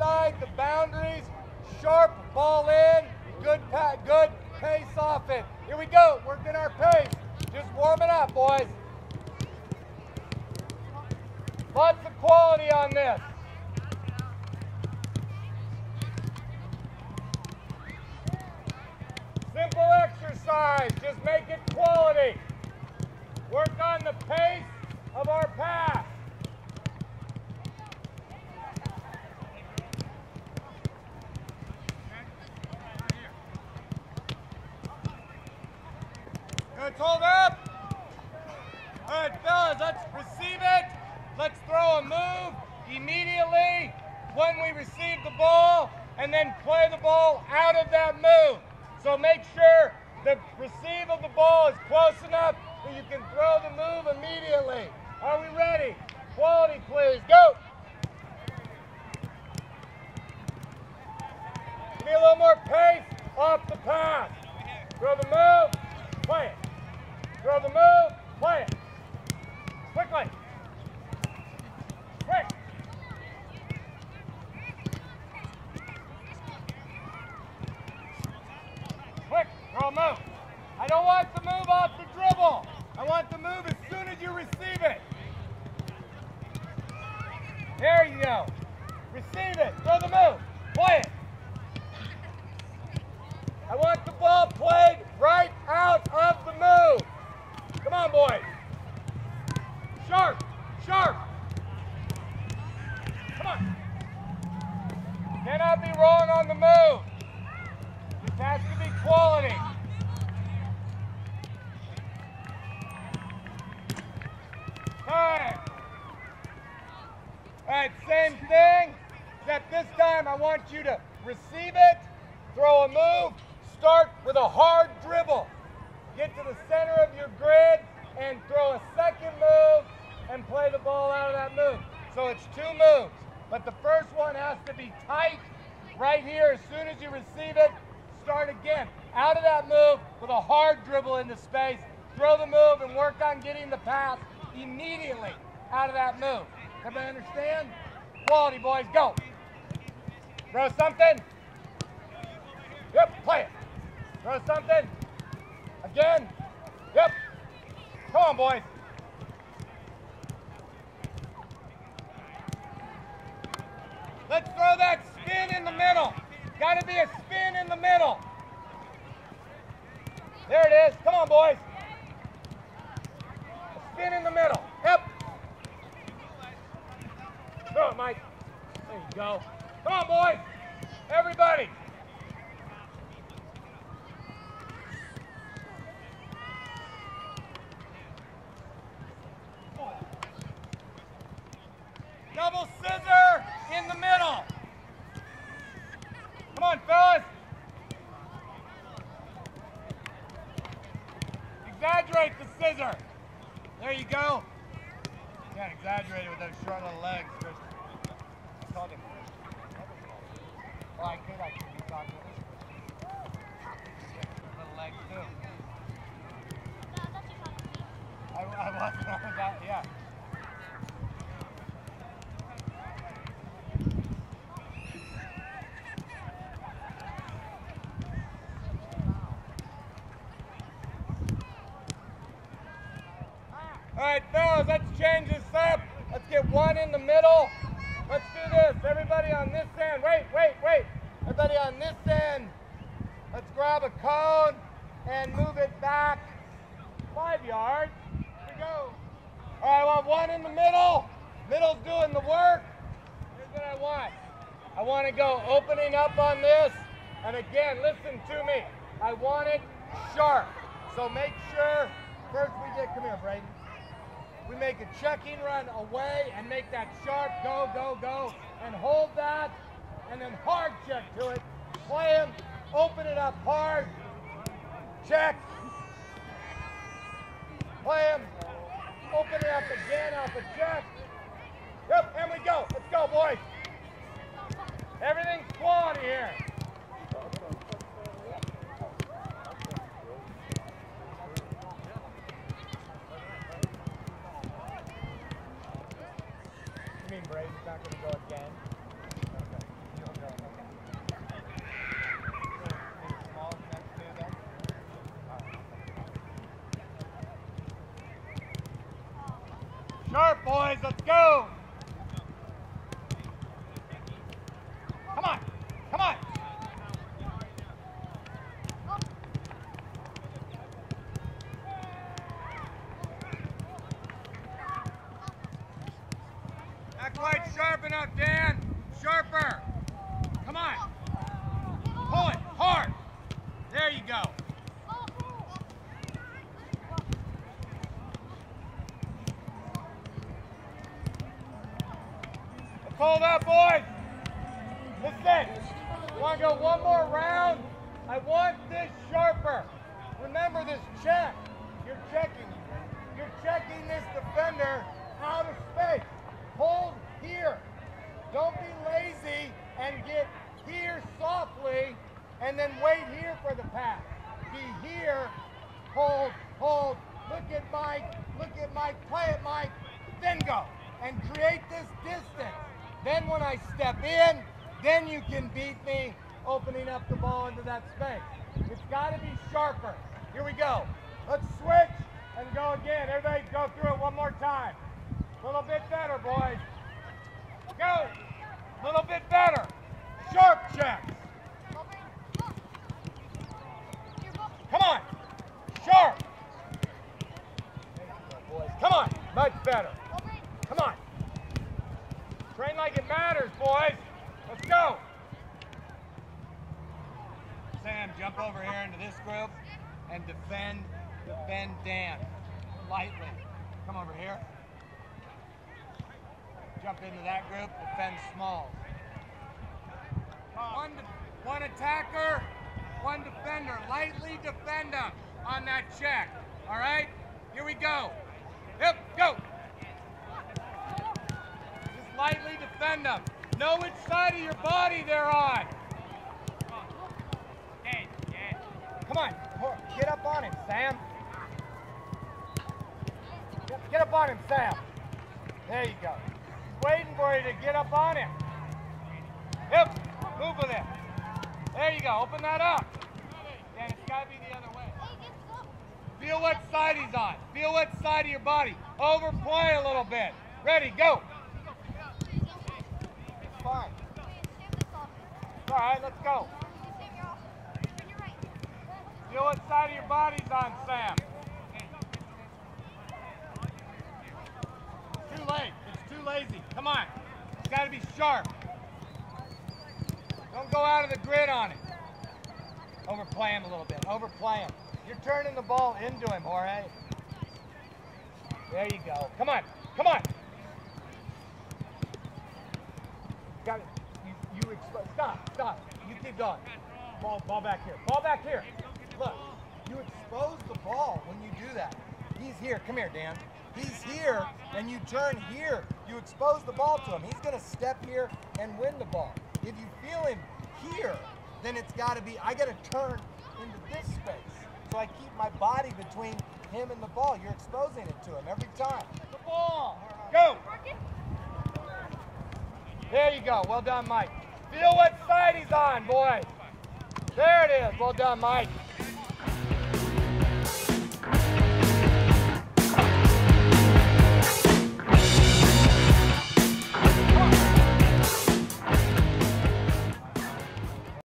inside the boundaries. Sharp ball in. Good pat, good pace off it. Here we go. Working our pace. Just warming up, boys. Lots of quality on this. Simple exercise. Just make it quality. Work on the pace of our pass. Good, hold up. All right, fellas, let's receive it. Let's throw a move immediately when we receive the ball and then play the ball out of that move. So make sure the receive of the ball is close enough that you can throw the move immediately. Are we ready? Quality, please. Go. Give me a little more pace off the pass. Throw the move, play it. Throw the move, play it. Quickly. Quick. Quick, throw a move. I don't want the move off the dribble. I want the move as soon as you receive it. There you go. Receive it. Throw the move. Play it. I want the ball played right out of the on, boys. Sharp. Sharp. Come on. Cannot be wrong on the move. This has to be quality. Time. All right, same thing, except this time I want you to receive it, throw a move, start with a hard dribble. Get to the center of your grid and throw a second move and play the ball out of that move. So it's two moves, but the first one has to be tight right here. As soon as you receive it, start again. Out of that move with a hard dribble into space. Throw the move and work on getting the pass immediately out of that move. Everybody understand? Quality, boys, go. Throw something. Yep, play it. Throw something. Again. Come on, boys. Let's throw that spin in the middle. Got to be a spin in the middle. There it is. Come on, boys. A spin in the middle. Yep. Throw it, Mike. There you go. Come on, boys. Everybody. Double scissor in the middle. Come on, fellas. Exaggerate the scissor. There you go. Can't exaggerate it with those short little legs. Chris. I him. Well, I could, I could be talking. Little legs too. I, I wasn't on that, yeah. All let's change this up. Let's get one in the middle. Let's do this. Everybody on this end. Wait, wait, wait. Everybody on this end. Let's grab a cone and move it back five yards. Here we go. All right, I want one in the middle. Middle's doing the work. Here's what I want. I want to go opening up on this. And again, listen to me. I want it sharp. So make sure first we get, come here, Braden. We make a checking run away and make that sharp go, go, go, and hold that, and then hard check to it. Play him, open it up hard, check, play him, open it up again off a check. Yep, and we go. Let's go, boys. Everything's quality here. Brady's not going to go again. Sharp, boys. Let's go. Come on. Come on. Not sharp enough, Dan. Sharper. Come on. Pull it hard. There you go. Hold up, boys. Listen. Want to go one more round? I want this sharper. Remember this check. You're checking. You're checking this defender out of space. Hold. Don't be lazy and get here softly and then wait here for the pass. Be here, hold, hold, look at Mike, look at Mike, play it Mike, then go and create this distance. Then when I step in, then you can beat me opening up the ball into that space. It's got to be sharper. Here we go. Let's switch and go again. Everybody go through it one more time. A little bit better, boys. Go. A little bit better. Sharp checks. Come on. Sharp. Come on. Much better. Come on. Train like it matters, boys. Let's go. Sam, jump over here into this group and defend, defend Dan. Lightly. Come over here. Jump into that group, defend small. One, one attacker, one defender. Lightly defend them on that check. All right? Here we go. Yep, go. Just lightly defend them. Know which side of your body they're on. Come on, get up on him, Sam. Get up on him, Sam. There you go. Waiting for you to get up on him. Yep, move with him. There you go, open that up. And it's got to be the other way. Feel what side he's on. Feel what side of your body. Overplay a little bit. Ready, go. It's fine. All right, let's go. Feel what side of your body's on, Sam. It's too late. It's too lazy. Come on. It's got to be sharp. Don't go out of the grid on it. Overplay him a little bit. Overplay him. You're turning the ball into him, Jorge. There you go. Come on. Come on. Got it. You, you stop. Stop. You keep going. Ball, ball back here. Ball back here. Look, you expose the ball when you do that. He's here. Come here, Dan. He's here, and you turn here. You expose the ball to him. He's going to step here and win the ball. If you feel him here, then it's got to be, I got to turn into this space. So I keep my body between him and the ball. You're exposing it to him every time. The ball. Go. There you go. Well done, Mike. Feel what side he's on, boy. There it is. Well done, Mike.